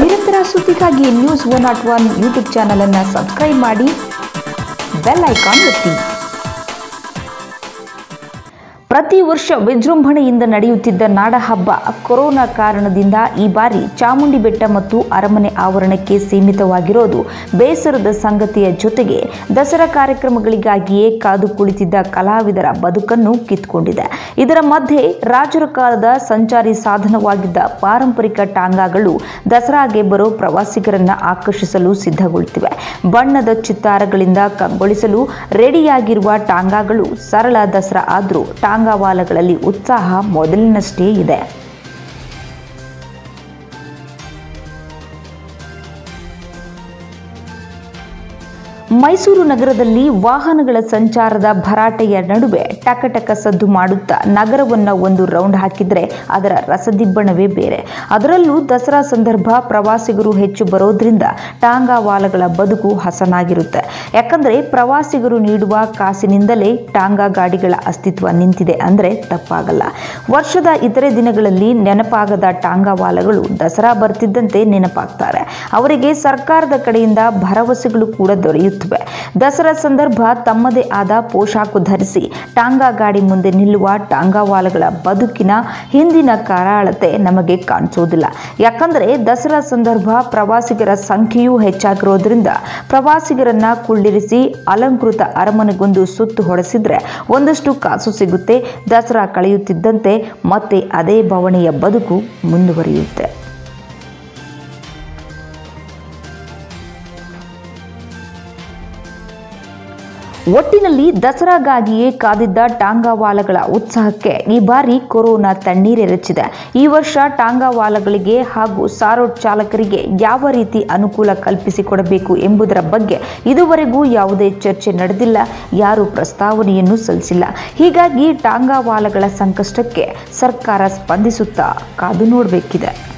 ನಿರಂತರ ಸುದ್ದಿಗಾಗಿ news one not one YouTube ಚಾನಲನ್ನು ಸಬ್ಸ್ಕ್ರೈಬ್ ಮಾಡಿ ಬೆಲ್ ಐಕಾನ್ ಒತ್ತಿ. ಪ್ರತಿ ವರ್ಷ ವಿಜೃಂಭಣೆಯಿಂದ ನಡೆಯುತ್ತಿದ್ದ ನಾಡಹಬ್ಬ ಕೊರೋನಾ ಕಾರಣದಿಂದ ಈ ಬಾರಿ ಚಾಮುಂಡಿ ಬೆಟ್ಟ ಮತ್ತು ಅರಮನೆ ಆವರಣಕ್ಕೆ ಸೀಮಿತವಾಗಿರೋದು ಬೇಸರದ ಸಂಗತಿಯ ಜೊತೆಗೆ ದಸರಾ ಕಾರ್ಯಕ್ರಮಗಳಿಗಾಗಿಯೇ ಕಾದು ಕುಳಿತಿದ್ದ ಕಲಾವಿದರ ಬದುಕನ್ನು ಕಿತ್ಕೊಂಡಿದೆ. ಇದರ ಮಧ್ಯೆ ರಾಜರ ಕಾಲದ ಸಂಚಾರಿ ಸಾಧನವಾಗಿದ್ದ ಪಾರಂಪರಿಕ ಟಾಂಗಾಗಳು ದಸರಾಗೆ ಬರೋ ಪ್ರವಾಸಿಗರನ್ನ ಆಕರ್ಷಿಸಲು ಸಿದ್ಧಗೊಳ್ಳುತ್ತಿವೆ. ಬಣ್ಣದ ಚಿತ್ತಾರಗಳಿಂದ ಕಂಗೊಳಿಸಲು ರೆಡಿಯಾಗಿರುವ ಟಾಂಗಾಗಳು ಸರಳ ದಸರಾ ಆದರೂ ಟಾಂಗಾವಾಲಗಳಲ್ಲಿ ಉತ್ಸಾಹ ಮೊದಲಿನಷ್ಟೇ ಇದೆ. ಮೈಸೂರು ನಗರದಲ್ಲಿ ವಾಹನಗಳ ಸಂಚಾರದ ಭರಾಟೆಯ ನಡುವೆ ಟಕಟಕ ಸದ್ದು ಮಾಡುತ್ತಾ ನಗರವನ್ನ ಒಂದು ರೌಂಡ್ ಹಾಕಿದ್ರೆ ಅದರ ರಸದಿಬ್ಬಣವೇ ಬೇರೆ. ಅದರಲ್ಲೂ ದಸರಾ ಸಂದರ್ಭ ಪ್ರವಾಸಿಗರು ಹೆಚ್ಚು ಬರೋದ್ರಿಂದ ಟಾಂಗಾವಾಲಗಳ ಬದುಕು ಹಸನಾಗಿರುತ್ತೆ. ಯಾಕಂದ್ರೆ ಪ್ರವಾಸಿಗರು ನೀಡುವ ಕಾಸಿನಿಂದಲೇ ಟಾಂಗಾ ಗಾಡಿಗಳ ಅಸ್ತಿತ್ವ ನಿಂತಿದೆ ಅಂದ್ರೆ ತಪ್ಪಾಗಲ್ಲ. ವರ್ಷದ ಇತರೆ ದಿನಗಳಲ್ಲಿ ನೆನಪಾಗದ ಟಾಂಗಾವಾಲಗಳು ದಸರಾ ಬರ್ತಿದ್ದಂತೆ ನೆನಪಾಗ್ತಾರೆ. ಅವರಿಗೆ ಸರ್ಕಾರದ ಕಡೆಯಿಂದ ಭರವಸೆಗಳು ಕೂಡ ದಸರಾ ಸಂದರ್ಭ ತಮ್ಮದೇ ಆದ ಪೋಷಾಕು ಧರಿಸಿ ಟಾಂಗಾ ಗಾಡಿ ಮುಂದೆ ನಿಲ್ಲುವ ಟಾಂಗಾವಾಲಗಳ ಬದುಕಿನ ಹಿಂದಿನ ಕರಾಳತೆ ನಮಗೆ ಕಾಣಿಸೋದಿಲ್ಲ ಯಾಕಂದ್ರೆ ದಸರಾ ಸಂದರ್ಭ ಪ್ರವಾಸಿಗರ ಸಂಖ್ಯೆಯೂ ಹೆಚ್ಚಾಗಿರೋದ್ರಿಂದ ಪ್ರವಾಸಿಗರನ್ನ ಕುಳ್ಳಿರಿಸಿ ಅಲಂಕೃತ ಅರಮನೆಗೊಂದು ಸುತ್ತು ಹೊಡೆಸಿದ್ರೆ ಒಂದಷ್ಟು ಕಾಸು ಸಿಗುತ್ತೆ. ದಸರಾ ಕಳೆಯುತ್ತಿದ್ದಂತೆ ಮತ್ತೆ ಅದೇ ಬವಣೆಯ ಬದುಕು ಮುಂದುವರಿಯುತ್ತೆ. ಒಟ್ಟಿನಲ್ಲಿ ದಸರಾಗಾಗಿಯೇ ಕಾದಿದ್ದ ಟಾಂಗಾವಾಲಗಳ ಉತ್ಸಾಹಕ್ಕೆ ಈ ಬಾರಿ ಕೊರೋನಾ ತಣ್ಣೀರೆರಚಿದೆ ಈ ವರ್ಷ ಟಾಂಗಾವಾಲಗಳಿಗೆ ಹಾಗೂ ಸಾರೋ ಚಾಲಕರಿಗೆ ಯಾವ ರೀತಿ ಅನುಕೂಲ ಕಲ್ಪಿಸಿಕೊಡಬೇಕು ಎಂಬುದರ ಬಗ್ಗೆ ಇದುವರೆಗೂ ಯಾವುದೇ ಚರ್ಚೆ ನಡೆದಿಲ್ಲ, ಯಾರೂ ಪ್ರಸ್ತಾವನೆಯನ್ನು ಸಲ್ಲಿಸಿಲ್ಲ. ಹೀಗಾಗಿ ಟಾಂಗಾವಾಲಗಳ ಸಂಕಷ್ಟಕ್ಕೆ ಸರ್ಕಾರ ಸ್ಪಂದಿಸುತ್ತಾ ಕಾದು ನೋಡಬೇಕಿದೆ.